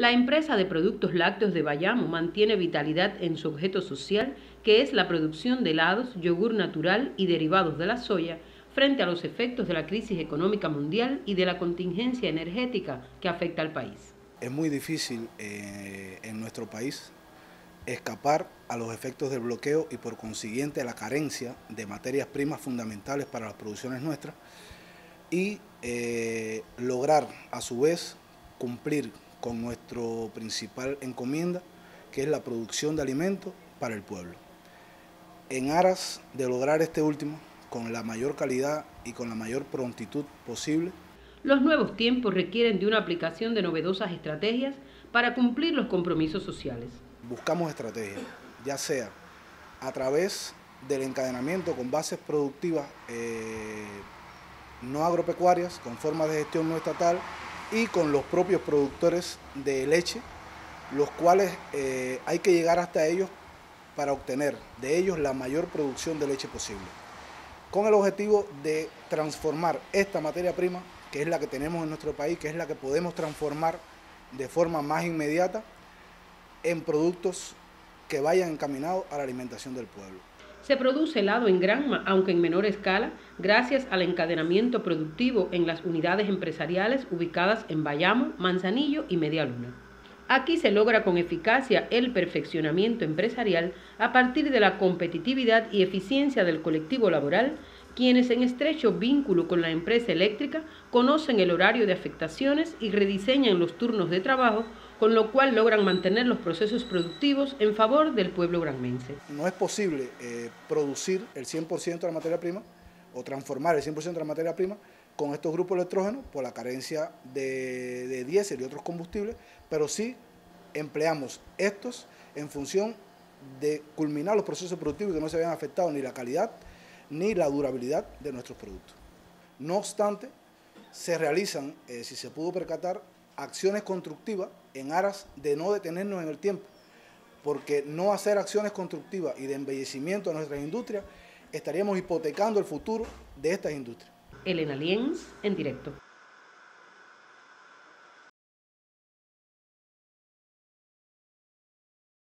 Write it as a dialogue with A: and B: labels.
A: La empresa de productos lácteos de Bayamo mantiene vitalidad en su objeto social, que es la producción de helados, yogur natural y derivados de la soya, frente a los efectos de la crisis económica mundial y de la contingencia energética que afecta al país.
B: Es muy difícil eh, en nuestro país escapar a los efectos del bloqueo y por consiguiente a la carencia de materias primas fundamentales para las producciones nuestras y eh, lograr a su vez cumplir con nuestro principal encomienda, que es la producción de alimentos para el pueblo. En aras de lograr este último, con la mayor calidad y con la mayor prontitud posible,
A: los nuevos tiempos requieren de una aplicación de novedosas estrategias para cumplir los compromisos sociales.
B: Buscamos estrategias, ya sea a través del encadenamiento con bases productivas eh, no agropecuarias, con formas de gestión no estatal y con los propios productores de leche, los cuales eh, hay que llegar hasta ellos para obtener de ellos la mayor producción de leche posible, con el objetivo de transformar esta materia prima, que es la que tenemos en nuestro país, que es la que podemos transformar de forma más inmediata en productos que vayan encaminados a la alimentación del pueblo.
A: Se produce helado en Granma, aunque en menor escala, gracias al encadenamiento productivo en las unidades empresariales ubicadas en Bayamo, Manzanillo y Media Luna. Aquí se logra con eficacia el perfeccionamiento empresarial a partir de la competitividad y eficiencia del colectivo laboral, quienes en estrecho vínculo con la empresa eléctrica conocen el horario de afectaciones y rediseñan los turnos de trabajo con lo cual logran mantener los procesos productivos en favor del pueblo granmense.
B: No es posible eh, producir el 100% de la materia prima o transformar el 100% de la materia prima con estos grupos electrógenos por la carencia de, diésel y otros combustibles, pero sí empleamos estos en función de culminar los procesos productivos que no se vean afectados ni la calidad ni la durabilidad de nuestros productos. No obstante, se realizan, si se pudo percatar, acciones constructivas en aras de no detenernos en el tiempo, porque no hacer acciones constructivas y de embellecimiento de nuestras industrias, estaríamos hipotecando el futuro de estas industrias.
A: Elena Lienz, en directo.